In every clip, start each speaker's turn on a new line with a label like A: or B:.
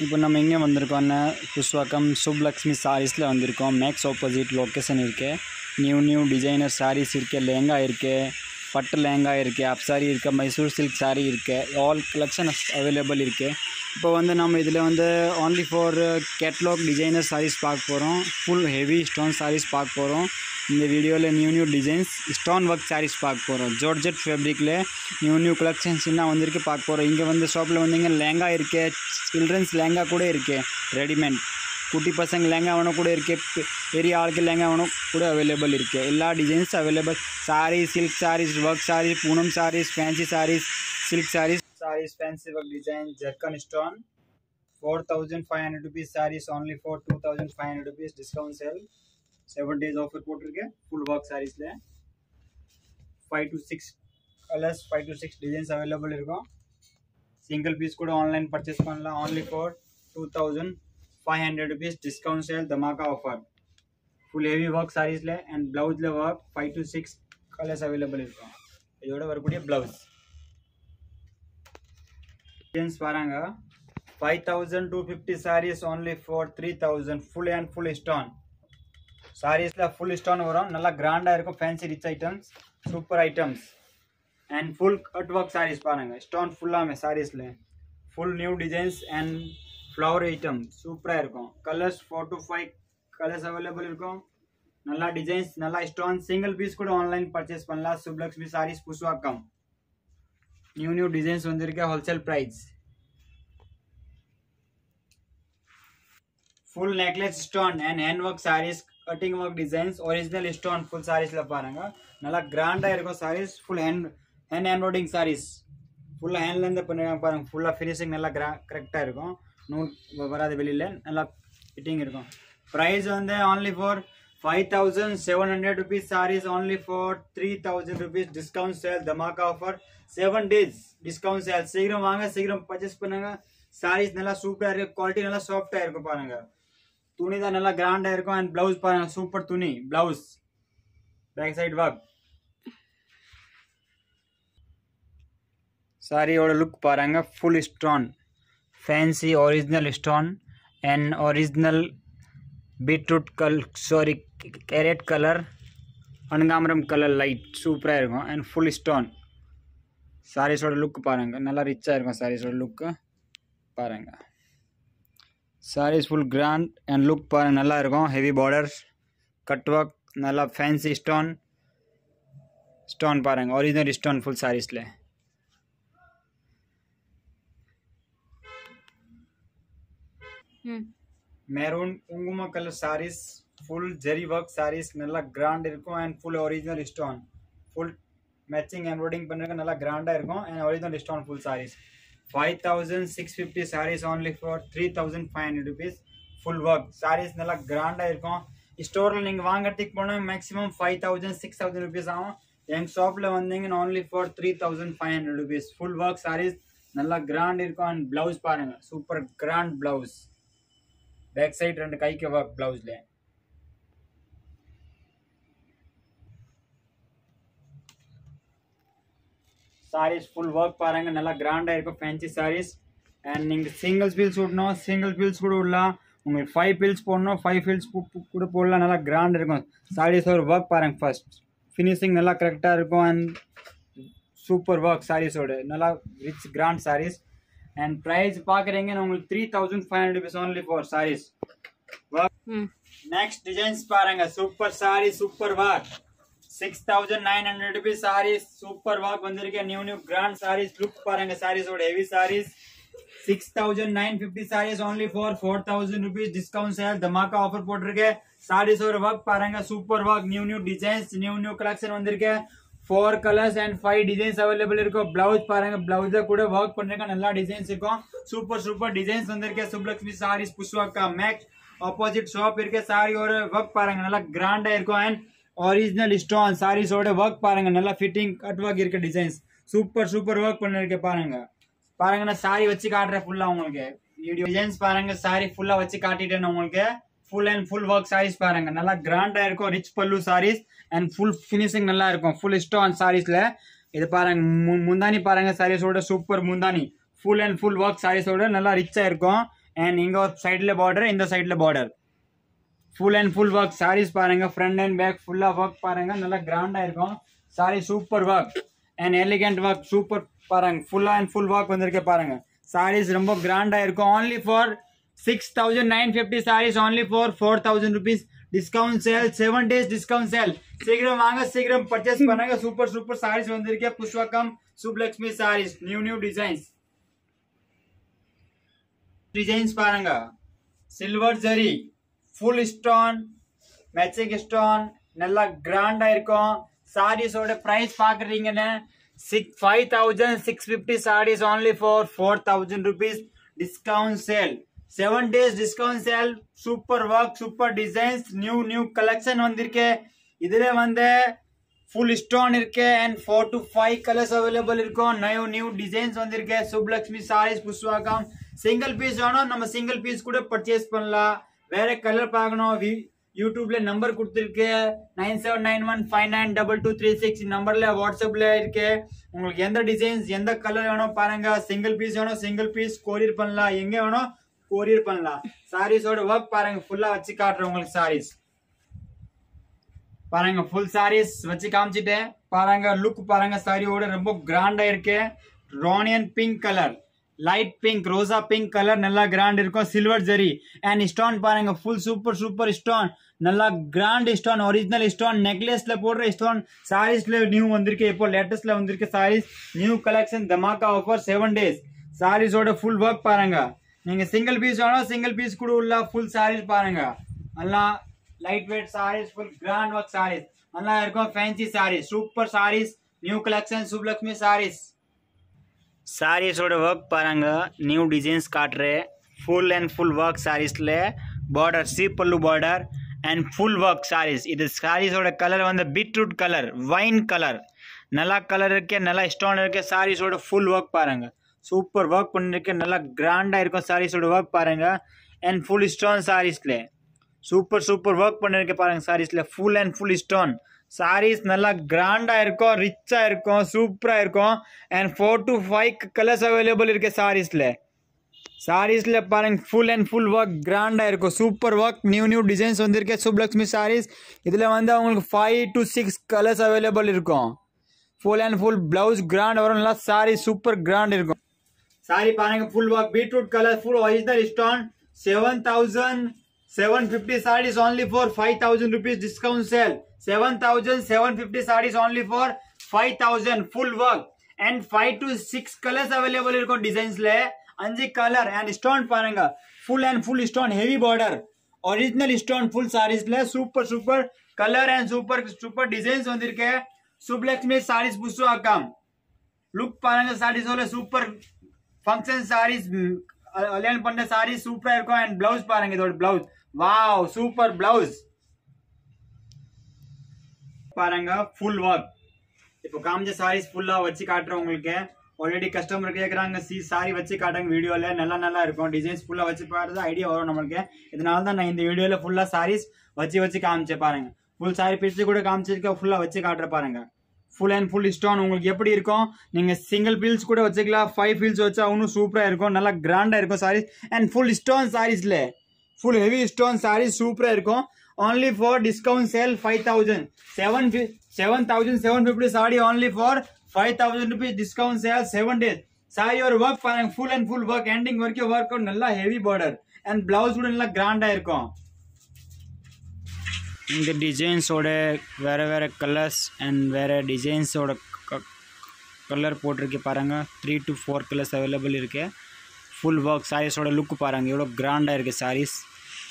A: இப்போ நம்ம எங்கே வந்திருக்கோம்னா புஷ்வாக்கம் சுப்லக்ஷ்மி சாரீஸில் வந்திருக்கோம். மேக்ஸ் ஆப்போசிட் லொக்கேஷன் இருக்குது நியூ நியூ டிசைனர் சாரீஸ் இருக்குது லெஹங்கா இருக்குது பட்டு லெஹங்கா இருக்குது அப் சாரி இருக்குது மைசூர் சில்க் சாரீ இருக்குது ஆல் கலெக்ஷன் அவைலபிள் இருக்குது இப்போ வந்து நம்ம இதில் வந்து only for catalogue designer saris பார்க்க போகிறோம். ஃபுல் ஹெவி ஸ்டோன் சாரீஸ் பார்க்க போகிறோம். இந்த வீடியோவில் new new designs stone work saris பார்க்க போகிறோம் ஜார்ஜெட் ஃபேப்ரிக்கில் நியூ நியூ கலெக்ஷன்ஸ் என்ன வந்திருக்கு பார்க்க போகிறோம் இங்கே வந்து ஷாப்பில் வந்தீங்க லெஹங்கா இருக்கு சில்ட்ரன்ஸ் லெஹங்கா கூட இருக்கு ரெடிமேட் குட்டி பசங்க லெஹங்கா வேணும் கூட இருக்கு பெ- பெரிய ஆளுக்கு லெஹங்கா வேணும் கூட அவைலபிள் இருக்கு எல்லா designs available sari silk saris work saris Poonam saris fancy saris silk saris saris fancy work design zircon stone four thousand five hundred rupees saris only for two thousand five hundred rupees discount sale seven days offer போட்டிருக்கேன் full work சாரீஸில் five to six colours five to six designs available இருக்கும் single piece கூட online purchase பண்ணலாம் only for two thousand five hundred rupees discount sale dhamaka offer full heavy work சாரீஸில் and ப்ளவுஸில் work five to six colours available இருக்கும் இதோட வரக்கூடிய blouse designs பாருங்க five thousand two fifty saris only for three thousand full and full stone சாரீஸில் full stone வரும் நல்லா கிராண்டாக இருக்கும் fancy rich items super items and full cut work saris பாருங்க ஸ்டோன் ஃபுல்லாமே சாரீஸில் full new designs and flower item சூப்பராக இருக்கும் colours four to five colours available இருக்கும் நல்லா டிசைன்ஸ் நல்லா ஸ்டோன் சிங்கிள் பீஸ் கூட ஆன்லைன் பர்ச்சேஸ் பண்ணலாம் Subalakshmi saris Purasawalkam new new designs வந்திருக்கு wholesale price full necklace stone and hand work saris cutting work designs original stone full சாரீஸில் பாருங்கள் நல்லா கிராண்டாக இருக்கும் saris full hand hand embroidering saris ஃபுல்லாக ஹேண்ட்லேருந்து பண்ணிருக்காங்க பாருங்கள் ஃபுல்லாக ஃபினிஷிங் நல்லா கிரா கரெக்டாக இருக்கும். நூல் வராது வெளியில் நல்லா ஃபிட்டிங் இருக்கும். ப்ரைஸ் வந்து only for five thousand seven hundred rupees saris only for three thousand rupees discount sale dhamaka offer seven days discount sale சீக்கிரம் வாங்க சீக்கிரம் பர்ச்சேஸ் பண்ணுங்க. சாரீஸ் நல்லா சூப்பராக இருக்குது குவாலிட்டி நல்லா சாஃப்டாக இருக்கும் பாருங்கள் துணி தான் நல்லா கிராண்டாக இருக்கும். அண்ட் ப்ளவுஸ் பாருங்க சூப்பர் துணி. ப்ளவுஸ் பேக் சைடு ஒர்க் சாரியோட லுக் பாருங்க full stone fancy original stone and original beetroot கல் சாரி கேரட் கலர் அனகாமரம் கலர் லைட் சூப்பராக இருக்கும். அண்ட் ஃபுல் ஸ்டோன் சாரீஸோட லுக் பாருங்க நல்லா ரிச்சாக இருக்கும் சாரீஸோட லுக்கு பாருங்க. Saris full grand and look பாருங்க நல்லா இருக்கும் ஹெவி பார்டர்ஸ் கட் ஒர்க் நல்லா ஃபேன்சி ஸ்டோன் ஸ்டோன் பாருங்க ஒரிஜினல் ஸ்டோன் ஃபுல் சாரீஸில் மெரூன் குங்கும colour saris full zari work saris நல்லா கிராண்ட் இருக்கும் and full original stone full matching embroidering பண்ணிருக்க நல்லா கிராண்டாக இருக்கும் and original stone full saris five thousand six fifty saris only for three thousand five hundred rupees full work நல்லா கிராண்டாக இருக்கும். ஸ்டோரில் நீங்கள் வாங்குறதுக்கு போனால் maximum five thousand six thousand rupees ஆகும். எங்கள் ஷாப்பில் வந்தீங்கன்னா only for three thousand five hundred rupees full work saris நல்லா கிராண்ட் இருக்கும். அண்ட் ப்ளவுஸ் பாருங்க. Super grand blouse back side ரெண்டு கைக்கு ஒர்க் ப்ளவுஸில் சாரீஸ் ஃபுல் ஒர்க் பாருங்க. நல்லா கிராண்டாக இருக்கும் ஃபேன்சி சாரீஸ் அண்ட் நீங்கள் சிங்கிள்ஸ் பீல்ஸ் விடணும் சிங்கிள் பீல்ஸ் கூட விடலாம் உங்களுக்கு ஃபைவ் பீல்ஸ் போடணும் ஃபைவ் பீல்ஸ் கூட போடலாம். நல்லா கிராண்ட் இருக்கும். சாரீஸ் ஒரு ஒர்க் பாருங்க ஃபர்ஸ்ட் ஃபினிஷிங் நல்லா கரெக்டாக இருக்கும். அண்ட் சூப்பர் ஒர்க் சாரீஸோட நல்லா rich grand saris and price பார்க்குறீங்கன்னா உங்களுக்கு three thousand five hundred rupees only for saris next designs பாருங்க. Super sari super work six thousand nine hundred rupees saris super work வந்திருக்கு new new grand saris look பாருங்க சாரீஸோட heavy saris six thousand nine fifty saris only for four thousand rupees discount sale dhamaka offer போட்டிருக்கு சாரீஸோட work பாருங்க super work new new designs new new collection வந்திருக்கு four colours and five designs available இருக்கும் blouse பாருங்க பிளவுஸ கூட work பண்ணிருக்க நல்லா டிசைன்ஸ் இருக்கும் சூப்பர் சூப்பர் டிசைன்ஸ் வந்திருக்கு Subalakshmi saris Purasawalkam Max opposite shop இருக்கு சாரியோட ஒர்க் பாருங்க நல்லா கிராண்டா இருக்கும் அண்ட் ஒரிஜினல் ஸ்டோன் சாரீஸோட ஒர்க் பாருங்க. நல்லா ஃபிட்டிங் கட் ஒர்க் இருக்க டிசைன்ஸ் சூப்பர் சூப்பர் ஒர்க் பண்ணிருக்க பாருங்க. பாருங்க நான் சாரி வச்சு காட்டுறேன் ஃபுல்லா உங்களுக்கு. வீடியோ டிசைன்ஸ் பாருங்க சாரி ஃபுல்லா வச்சு காட்டிட்டேன் உங்களுக்கு. Full and full work saris பாருங்க. நல்லா கிராண்டா இருக்கும். ரிச் பல்லு சாரீஸ் அண்ட் ஃபுல் ஃபினிஷிங் நல்லா இருக்கும். ஃபுல் ஸ்டோன் சாரீஸ்ல இது பாருங்க முந்தானி பாருங்க சாரீஸோட சூப்பர் முந்தானி ஃபுல் அண்ட் ஃபுல் ஒர்க் சாரீஸோட நல்லா ரிச்சா இருக்கும். அண்ட் இங்கே ஒரு சைடில் பார்டர் இந்த சைடில் border full and full work saris பாருங்க ஃப்ரண்ட் அண்ட் பேக் ஃபுல்லாக ஒர்க் பாருங்க. நல்லா கிராண்டாக இருக்கும். Sari super work and elegant work super பாருங்க. ஃபுல்லாக அண்ட் ஃபுல் ஒர்க் வந்திருக்கு பாருங்க. சாரீஸ் ரொம்ப கிராண்டாக இருக்கும். Only for six thousand nine fifty saris only for four thousand rupees discount sale seven days discount sale சீக்கிரம் வாங்க சீக்கிரம் பர்ச்சேஸ் பண்ணுங்க. சூப்பர் சூப்பர் சாரீஸ் வந்திருக்கு. Purasawalkam Subalakshmi saris new new designs designs பாருங்க. Silver zari full stone matching stone நல்லா கிராண்டாக இருக்கும். சாரீஸோட price பார்க்குறீங்கன்னு six five thousand six fifty saris only for four thousand rupees discount sale seven days discount sale super work super designs new new collection வந்திருக்கு. இதில் வந்து full stone இருக்கு and four to five colours available இருக்கும். New new designs வந்திருக்கு. Subbulakshmi saris புஷ்வாகம் single piece வேணும் நம்ம single piece கூட purchase பண்ணலாம். வேற கலர் பார்க்கணும். யூடியூப்ல நம்பர் கொடுத்துருக்கு. Nine seven nine one five nine double two three six நம்பர்ல வாட்ஸ்அப்ல இருக்கு. உங்களுக்கு எந்த டிசைன்ஸ் எந்த கலர் வேணும் பாருங்க. சிங்கிள் பீஸ் வேணும் சிங்கிள் பீஸ் கொரியர் பண்ணலாம். எங்க வேணும்? கொரியர் பண்ணலாம். சாரீஸோட ஒர்க் பாருங்க. ஃபுல்லா வச்சு காட்டுறேன் உங்களுக்கு சாரீஸ் பாருங்க ஃபுல் சாரீஸ் வச்சு காமிச்சிட்டேன். பாருங்க லுக் பாருங்க. சாரியோட ரொம்ப கிராண்டா இருக்கு. ரானியன் பிங்க் கலர் லைட் பிங்க் ரோசா பிங்க் கலர் நல்லா கிராண்ட் இருக்கும் சில்வர் ஜரி அண்ட் ஸ்டோன் பாருங்க ஃபுல் சூப்பர் சூப்பர் ஸ்டோன் நல்லா கிராண்ட் ஸ்டோன் ஒரிஜினல் ஸ்டோன் நெக்லஸ்ல போடுற ஸ்டோன் சாரீஸ்ல நியூ வந்திருக்கு இப்போ லேட்டஸ்ட்ல வந்திருக்கு சாரீஸ் நியூ கலெக்ஷன் தமாக்கா ஆஃபர் செவன் டேஸ் சாரீஸோட ஃபுல் ஒர்க் பாருங்க நீங்க சிங்கிள் பீஸ் வேணும் சிங்கிள் பீஸ் கூட உள்ள ஃபுல் சாரீஸ் பாருங்க நல்லா light weight saris full grand work saris நல்லா இருக்கும் fancy saris super saris new collection Subhalakshmi saris சாரீஸோட work பாருங்க. நியூ டிசைன்ஸ் காட்டுறேன் ஃபுல் அண்ட் ஃபுல் ஒர்க் சாரீஸில். பார்டர் சி பல்லு border and full work saris. இது சாரீஸோட கலர் வந்து பீட்ரூட் கலர் வைன் கலர் நல்லா கலர் இருக்கே நல்லா ஸ்டோன் இருக்கே சாரீஸோட ஃபுல் ஒர்க் பாருங்க. சூப்பர் ஒர்க் பண்ணிருக்கு நல்லா கிராண்டாக இருக்கும் சாரீஸோட ஒர்க் பாருங்க. அண்ட் ஃபுல் ஸ்டோன் சாரீஸ்ல. சூப்பர் சூப்பர் ஒர்க் பண்ணிருக்கு பாருங்க சாரீஸில். Full and full stone saris நல்லா கிராண்டாக இருக்கும் ரிச்சாக இருக்கும் சூப்பராக இருக்கும். And four to five colours available இருக்கு சாரீஸில் சாரீஸில் பாருங்கள் ஃபுல் அண்ட் ஃபுல் ஒர்க் கிராண்டாக இருக்கும். Super work new new designs வந்திருக்கு. சுப்லக்ஷ்மி சாரீஸ் இதில் வந்து அவங்களுக்கு five to six colours available இருக்கும். Full and full blouse grand வரும். நல்லா சாரி சூப்பர் கிராண்ட் இருக்கும். சாரி பாருங்க full work beetroot colour full original stone seven thousand seven fifty saris only four five thousand rupees discount sale seven thousand seven fifty saris only for five thousand full work and five to six colours available இருக்கும் டிசைன்ஸ்ல அஞ்சு colour and stone பாருங்க full and full stone heavy border original stone full சாரீஸ்ல super super colour and super super designs வந்திருக்கு சுப்லக்ஷ்மி சாரீஸ் புஷு அக்கம் look பாருங்க சாரீஸோட super function saris கல்யாணம் பண்ண சாரீஸ் சூப்பரா இருக்கும் அண்ட் பிளவுஸ் பாருங்க இதோட பிளவுஸ் வாவ் சூப்பர் பிளவுஸ் பாருங்க ஃபுல் ஒர்க் இப்போ காமிச்ச சாரீஸ் ஃபுல்லாக வச்சு காட்டுறேன் உங்களுக்கு ஆல்ரெடி கஸ்டமர் கேட்குறாங்க சி சாரி வச்சு காட்டுங்க வீடியோவில் நல்லா நல்லா இருக்கும். டிசைன்ஸ் ஃபுல்லாக வச்சு பாடுறது ஐடியா வரும் நம்மளுக்கு. இதனால தான் நான் இந்த வீடியோவில் ஃபுல்லாக சாரீஸ் வச்சு வச்சு காமிச்சேன் பாருங்க. ஃபுல் சாரி பிரிச்சு கூட காமிச்சிருக்கேன் ஃபுல்லாக வச்சு காட்டுற பாருங்க. ஃபுல் அண்ட் ஃபுல் ஸ்டோன் உங்களுக்கு எப்படி இருக்கும்? நீங்கள் சிங்கிள் பீல்ஸ் கூட வச்சுக்கலாம் ஃபைவ் பீல்ஸ் வச்சா இன்னும் சூப்பராக இருக்கும் நல்லா கிராண்டாக இருக்கும் சாரீஸ் அண்ட் ஃபுல் ஸ்டோன் சாரீஸில் ஃபுல் ஹெவி ஸ்டோன் சாரீஸ் சூப்பராக இருக்கும். Only for discount sale 5000 7 7000 750 saree only for 5000 rupees discount sale 7 days. Saree ஒரு work பாருங்க full and full work ending வரைக்கும் work நல்லா heavy border. And blouse கூட நல்லா கிராண்டா இருக்கும். இந்த டிசைன்ஸோட வேறு வேறு கலர்ஸ் அண்ட் வேறு டிசைன்ஸோட கலர் போட்டிருக்கு பாருங்க. Three to four colours available இருக்கு. ஃபுல் ஒர்க் சாரீஸோட லுக் பாருங்க. எவ்வளோ கிராண்டாக இருக்குது சாரீஸ்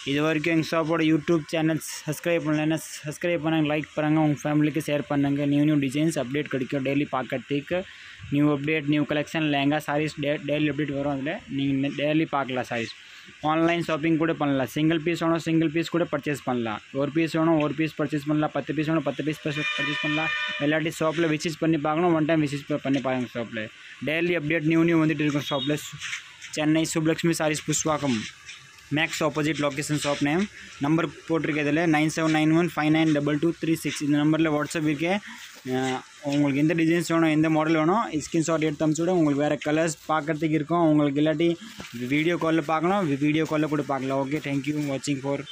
A: இது வரைக்கும் எங்கள் ஷாப்போட யூடியூப் சேனல் சப்ஸ்கிரைப் பண்ணலன்னா சப்ஸ்கிரைப் பண்ணுங்க லைக் பண்ணுங்கள் உங்கள் ஃபேமிலிக்கு ஷேர் பண்ணுங்கள் நியூ நியூ டிசைன்ஸ் அப்டேட் கிடைக்கும் டெய்லி பார்க்கறதுக்கு. New update new collection lehenga saris day daily update வரும் அதில். நீங்கள் டெய்லி பார்க்கலாம் சாரீஸ். ஆன்லைன் ஷாப்பிங் கூட பண்ணலாம். சிங்கிள் பீஸ் வேணும் சிங்கிள் பீஸ் கூட பர்ச்சேஸ் பண்ணலாம். ஒரு பீஸ் வேணும் ஒரு பீஸ் பர்ச்சேஸ் பண்ணலாம். பத்து பீஸ் வேணும் பத்து பீஸ் பர்ச்சேஸ் பண்ணலாம். இல்லாட்டி ஷாப்பில் விசிட் பண்ணி பார்க்கணும். ஒன் டைம் விசிட் பண்ணி பாருங்க ஷாப்பில். டெய்லி அப்டேட் நியூ நியூ வந்துட்டு இருக்கும் ஷாப்பில். Chennai Subhalakshmi saris Purasawalkam. Max opposite location shop name number போட்டிருக்கிறதுல nine seven nine one five nine double two three six இந்த நம்பரில் வாட்ஸ்அப் இருக்கு. உங்களுக்கு எந்த டிசைன்ஸ் வேணும் எந்த மாடல் வேணும் ஸ்கிரீன்ஷாட் எடுத்து அனுப்பிச்சு உங்களுக்கு வேறு கலர்ஸ் பார்க்குறதுக்கு இருக்கும். உங்களுக்கு இல்லாட்டி வீடியோ காலில் பார்க்கலாம் வீடியோ காலில் கூட பார்க்கலாம். ஓகே தேங்க்யூ வாட்சிங் ஃபார்